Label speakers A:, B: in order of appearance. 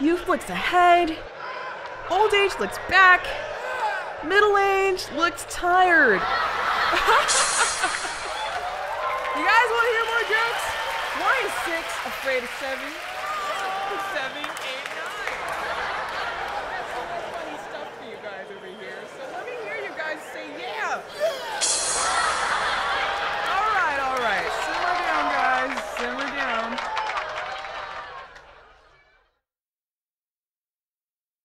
A: Youth looks ahead. Old age looks back. Middle age looks tired. you guys want to hear more jokes? Why is six afraid of seven?